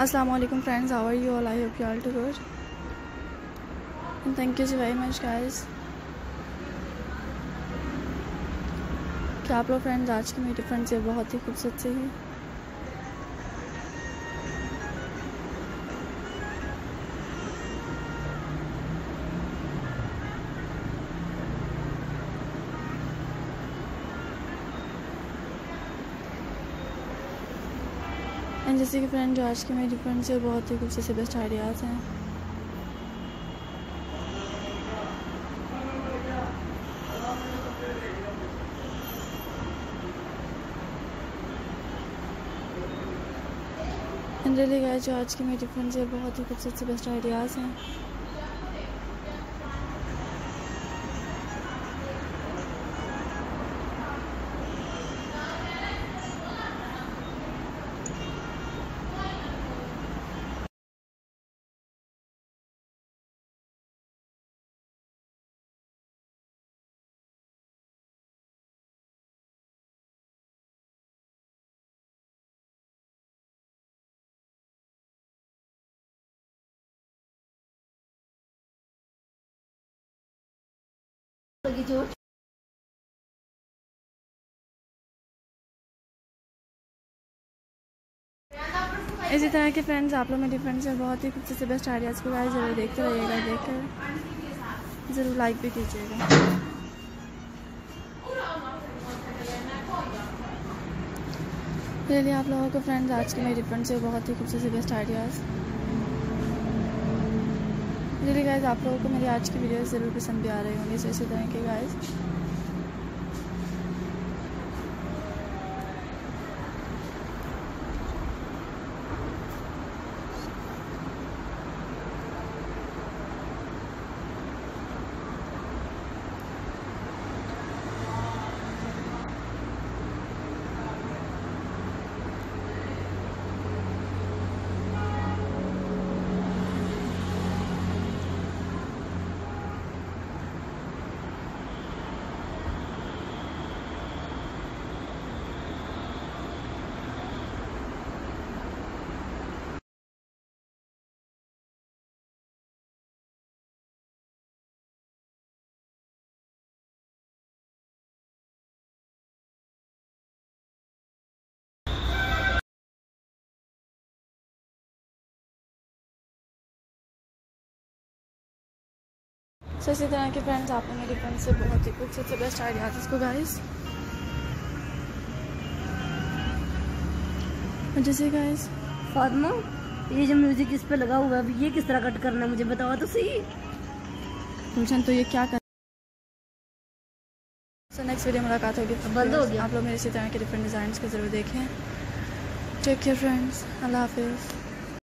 अस्सलाम वालेकुम friends how are you all I hope you all too good thank you so very much guys क्या आप लोग friends आज की मेरी फ्रेंड्स ये बहुत ही खूबसूरत से ही। एंड जैसे कि फ्रेंड जो आज की मेरी फ्रेंड से बहुत ही खूबसूरत से बेस्ट आइडियाज़ हैं। एंड रियली गाइस जो आज की मेरी फ्रेंड से बहुत ही खूबसूरत से बेस्ट आइडियाज़ हैं। इसी तरह के फ्रेंड्स आप लोग, मेरे फ्रेंड्स हैं बहुत ही खूबसूरत से बेस्ट आइडियाज़ को गाइस ज़रूर देखते रहिएगा, देखकर ज़रूर लाइक भी कीजिएगा। चलिए आप लोगों को फ्रेंड्स आज के मेरे फ्रेंड्स हैं बहुत ही खूबसूरत से बेस्ट आइडियाज़ चलिए गाइज़ आप लोगों को मेरी आज की वीडियो ज़रूर पसंद भी आ रही होंगी इसी तरह के गाइस सो इसी तरह के फ्रेंड्स आपने मेरी फ्रेंड से बहुत ही कुछ सबसे बेस्ट आइडियाज़ इसको गाइस जैसे गाइस फातिमा ये जो म्यूज़िक इस पे लगा हुआ है ये किस तरह कट करना है मुझे बताओ तो सही. फ़ंक्शन तो ये क्या कर सो नेक्स्ट वीडियो मुलाकात होगी. बंद हो गया. आप लोग मेरे इसी तरह के डिफरेंट डिज़ाइन को ज़रूर देखें. टेक केयर फ्रेंड्स अल्लाह हाफिज़.